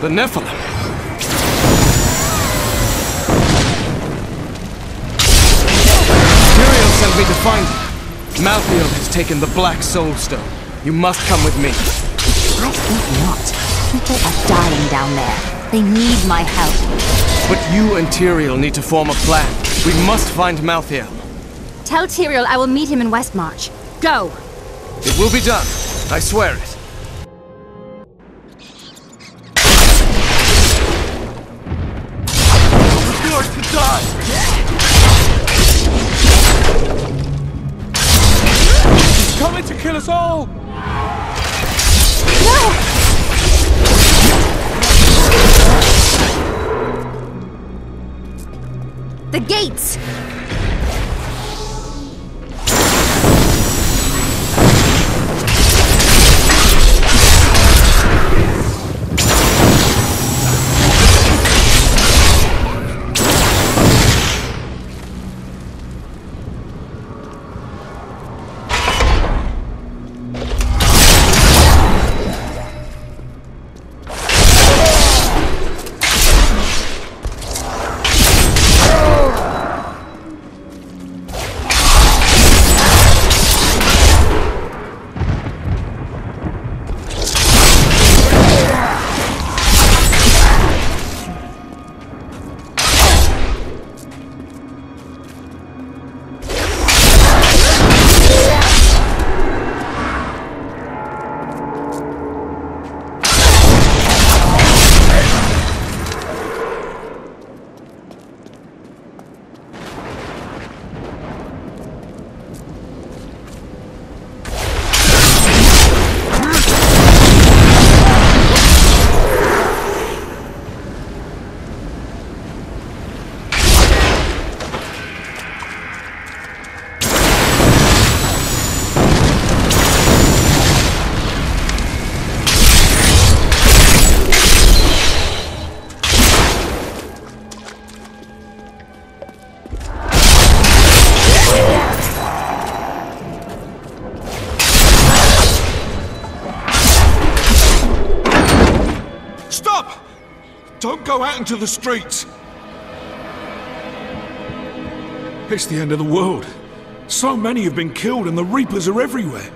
The Nephilim. Tyrael sent me to find you. Malthael has taken the Black Soul Stone. You must come with me. I think not. People are dying down there. They need my help. But you and Tyrael need to form a plan. We must find Malthael. Tell Tyrael I will meet him in Westmarch. Go! It will be done. I swear it. Us all! The gates! Don't go out into the streets! It's the end of the world. So many have been killed and the Reapers are everywhere.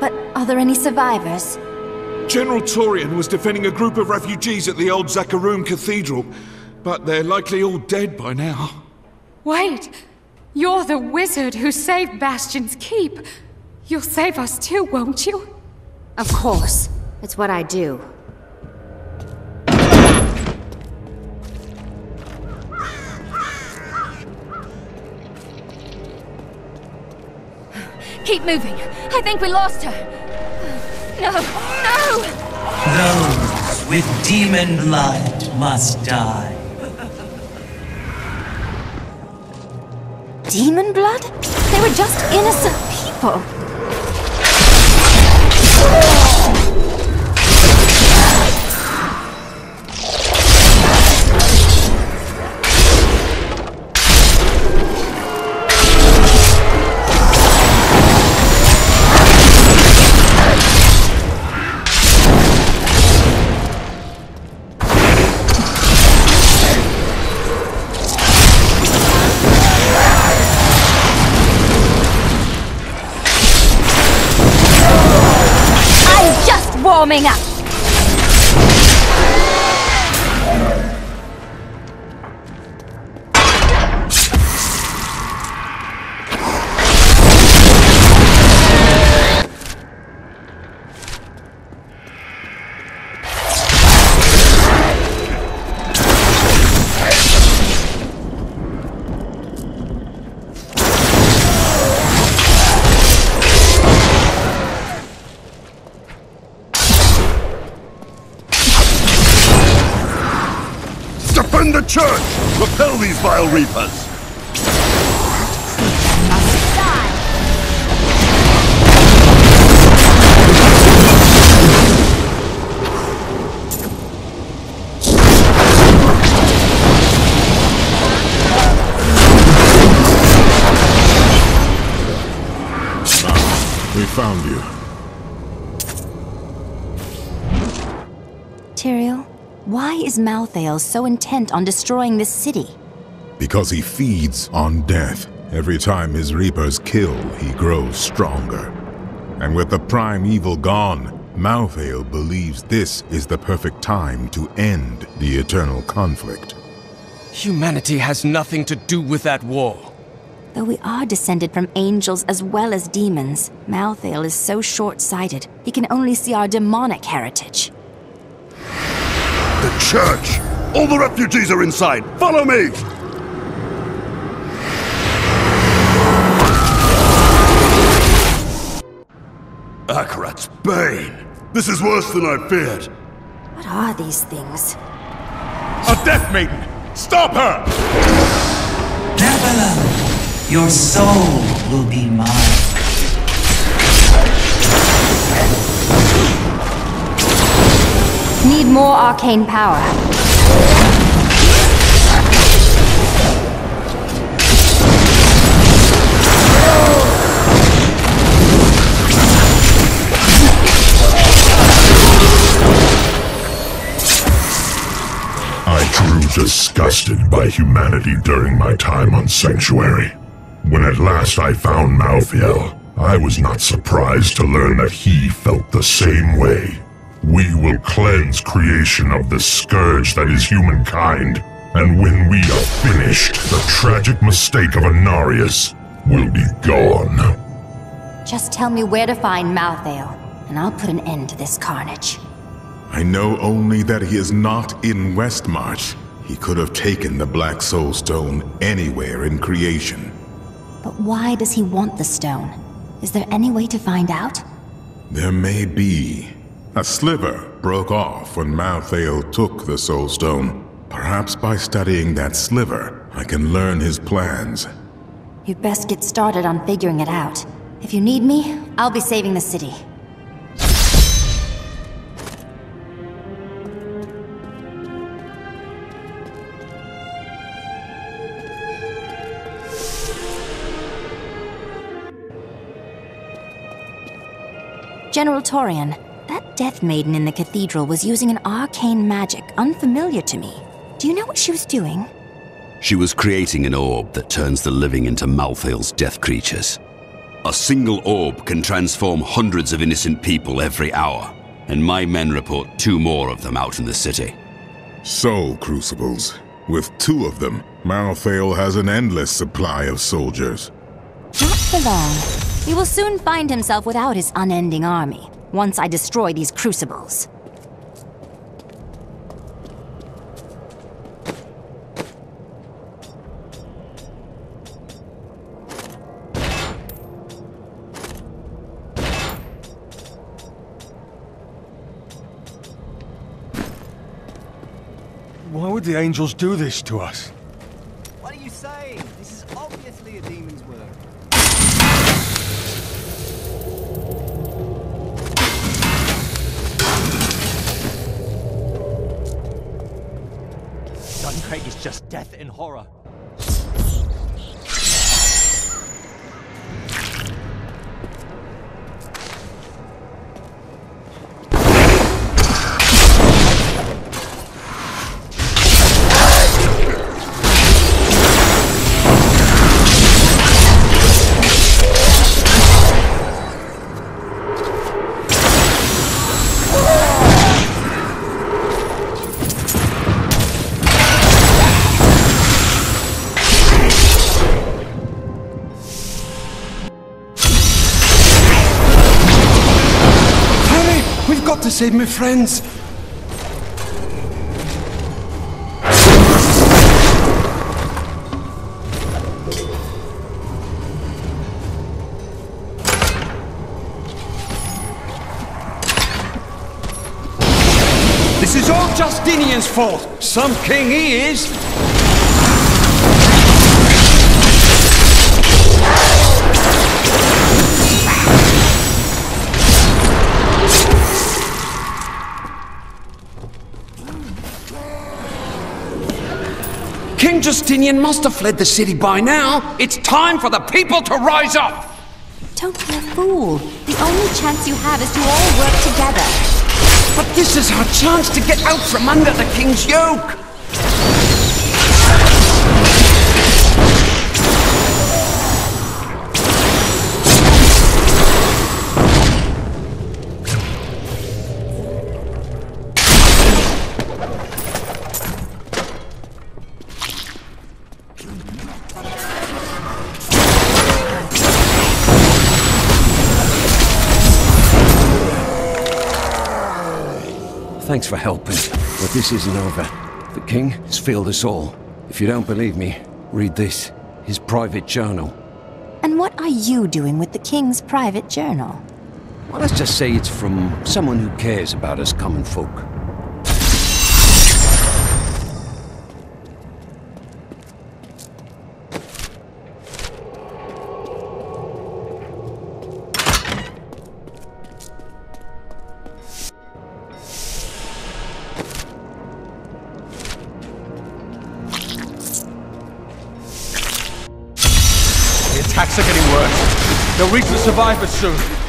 But are there any survivors? General Torion was defending a group of refugees at the old Zakarum Cathedral, but they're likely all dead by now. Wait! You're the wizard who saved Bastion's Keep. You'll save us too, won't you? Of course. It's what I do. Keep moving. I think we lost her. No, no! Those with demon blood must die. Demon blood? They were just innocent people. Warming up. Is Malthael so intent on destroying this city? Because he feeds on death. Every time his reapers kill, he grows stronger. And with the prime evil gone, Malthael believes this is the perfect time to end the eternal conflict. Humanity has nothing to do with that war. Though we are descended from angels as well as demons, Malthael is so short-sighted, he can only see our demonic heritage. The church! All the refugees are inside! Follow me! Akarat's Bane! This is worse than I feared! What are these things? A Death Maiden! Stop her! Nephilim, your soul will be mine. Need more arcane power. I grew disgusted by humanity during my time on Sanctuary. When at last I found Malthael, I was not surprised to learn that he felt the same way. We will cleanse creation of the scourge that is humankind, and when we are finished, the tragic mistake of Inarius will be gone. Just tell me where to find Malthael, and I'll put an end to this carnage. I know only that he is not in Westmarch. He could have taken the Black Soul Stone anywhere in creation. But why does he want the stone? Is there any way to find out? There may be. A sliver broke off when Malthael took the Soul Stone. Perhaps by studying that sliver, I can learn his plans. You'd best get started on figuring it out. If you need me, I'll be saving the city. General Torion, Death Maiden in the cathedral was using an arcane magic unfamiliar to me. Do you know what she was doing? She was creating an orb that turns the living into Malthael's death creatures. A single orb can transform hundreds of innocent people every hour, and my men report two more of them out in the city. Soul Crucibles. With two of them, Malthael has an endless supply of soldiers. Not for long. He will soon find himself without his unending army, once I destroy these crucibles. Why would the angels do this to us? Duncraig is just death and horror. Save my friends! This is all Justinian's fault! Some king he is! Justinian must have fled the city by now. It's time for the people to rise up! Don't be a fool. The only chance you have is to all work together. But this is our chance to get out from under the king's yoke! Thanks for helping, but this isn't over. The king has failed us all. If you don't believe me, read this. His private journal. And what are you doing with the king's private journal? Well, let's just say it's from someone who cares about us common folk. Survivors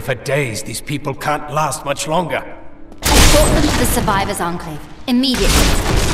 here for days. These people can't last much longer. Them to the Survivors Enclave. Immediately.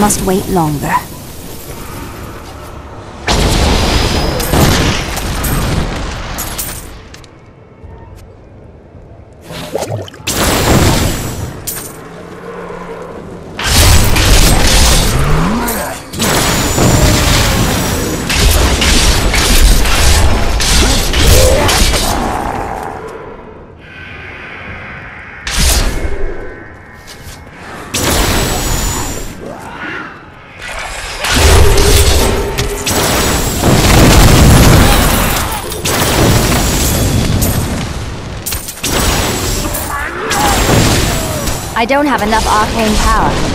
Must wait longer. I don't have enough arcane power.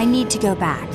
I need to go back.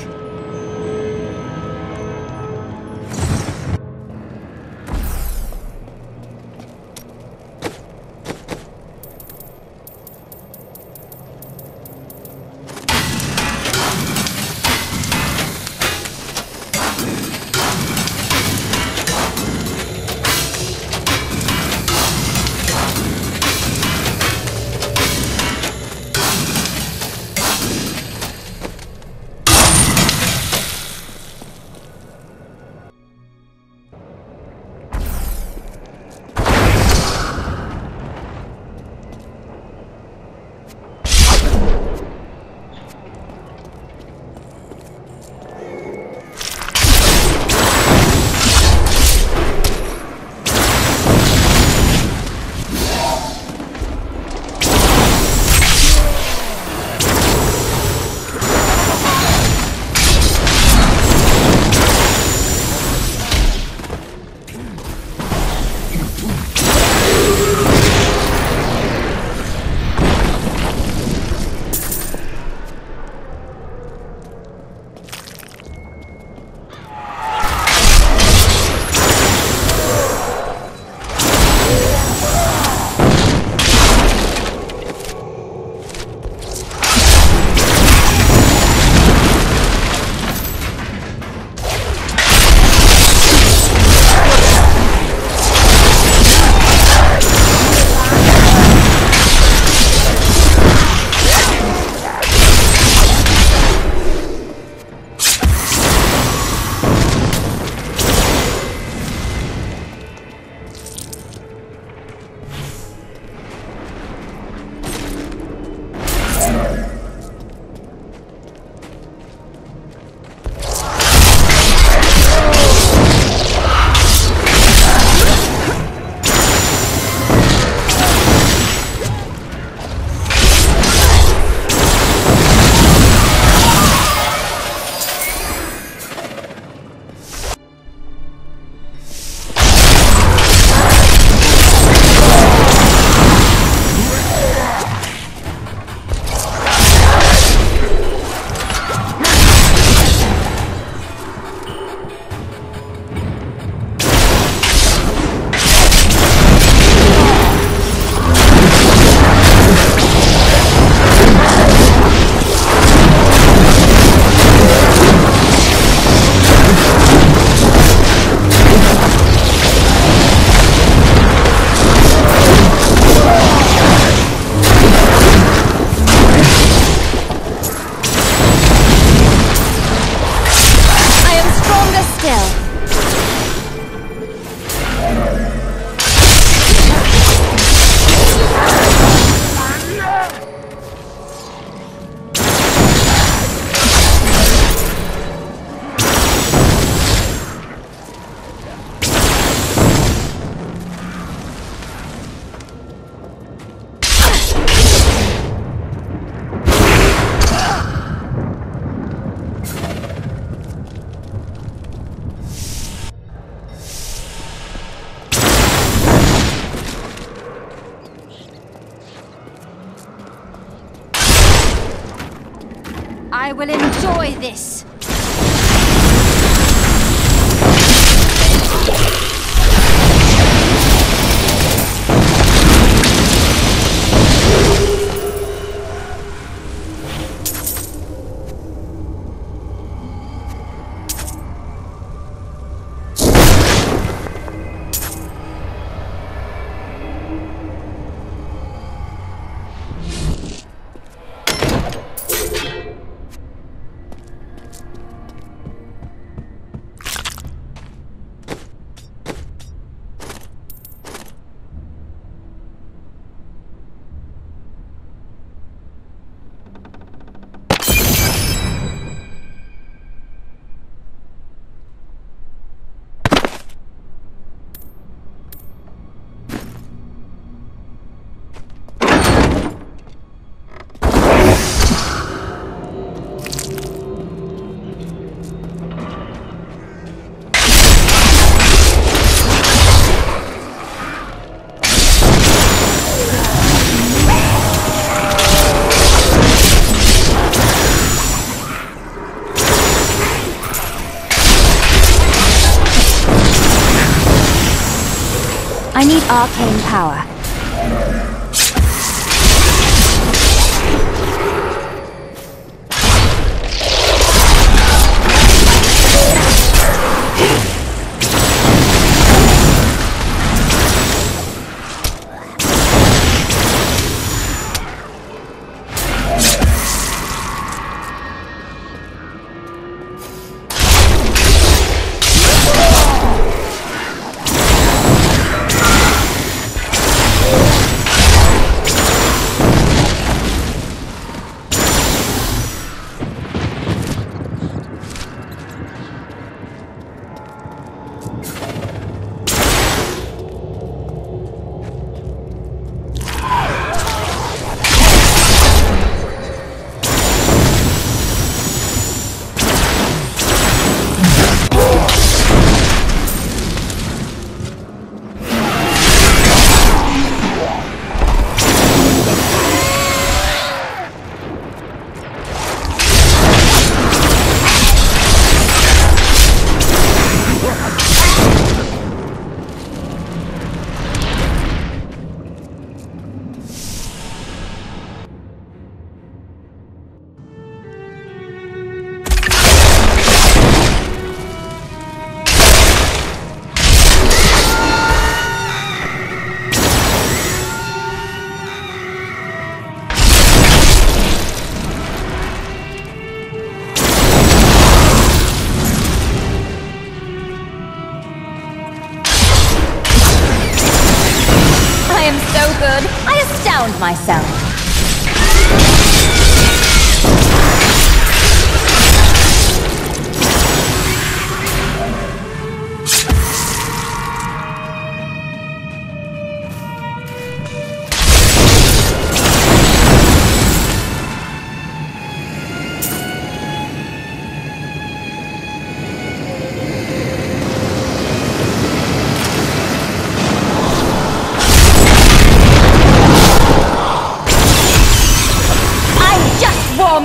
I need arcane power.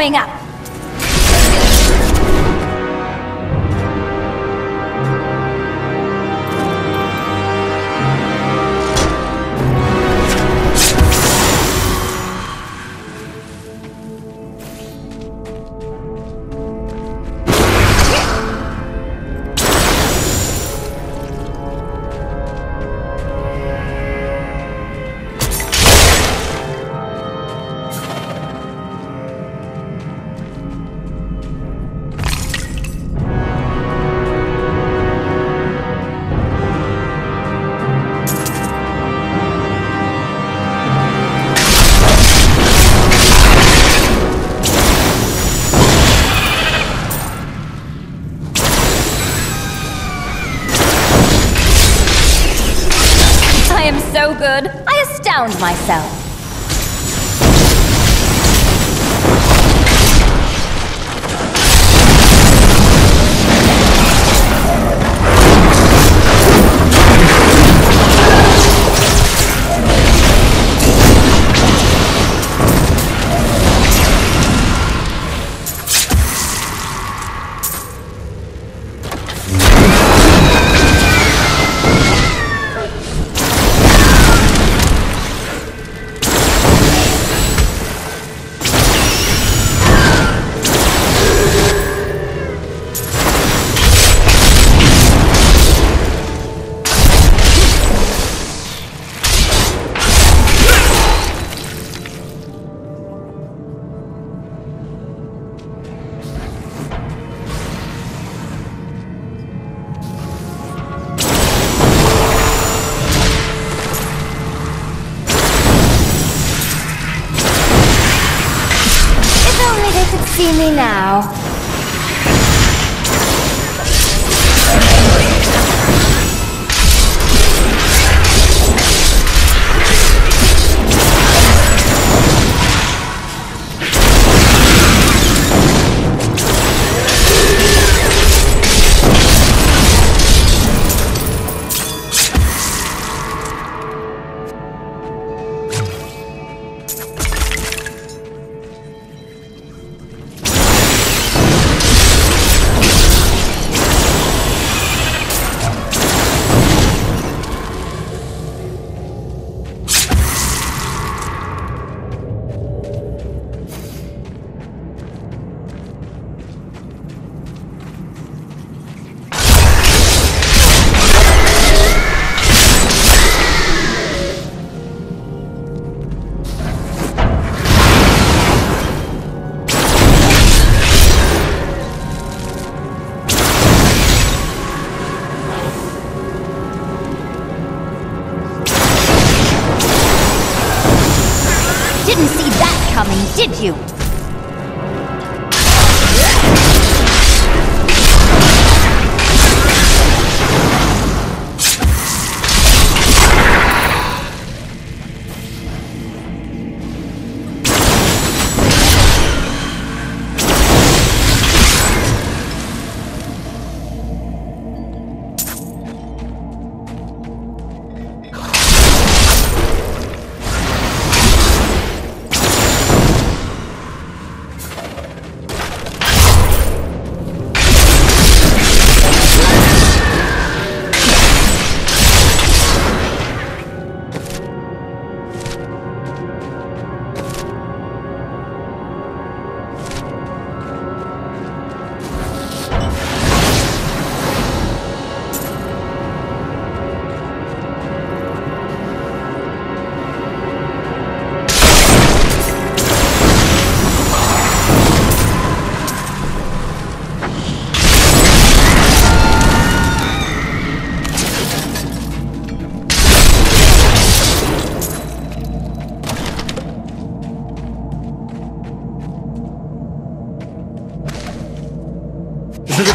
Warming up.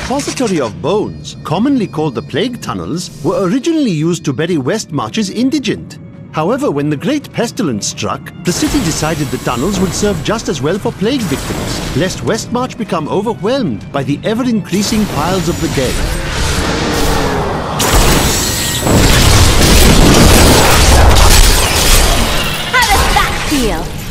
Repository of bones, commonly called the Plague Tunnels, were originally used to bury Westmarch's indigent. However, when the Great Pestilence struck, the city decided the tunnels would serve just as well for plague victims, lest Westmarch become overwhelmed by the ever-increasing piles of the dead. How does that feel?